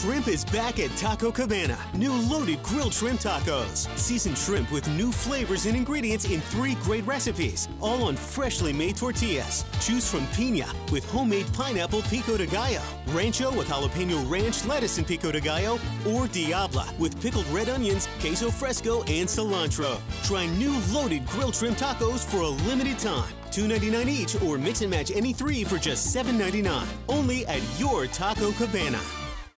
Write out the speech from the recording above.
Shrimp is back at Taco Cabana. New loaded grilled shrimp tacos. Seasoned shrimp with new flavors and ingredients in three great recipes, all on freshly made tortillas. Choose from pina with homemade pineapple pico de gallo, rancho with jalapeno ranch, lettuce, and pico de gallo, or diabla with pickled red onions, queso fresco, and cilantro. Try new loaded grilled shrimp tacos for a limited time. $2.99 each or mix and match any three for just $7.99. Only at your Taco Cabana.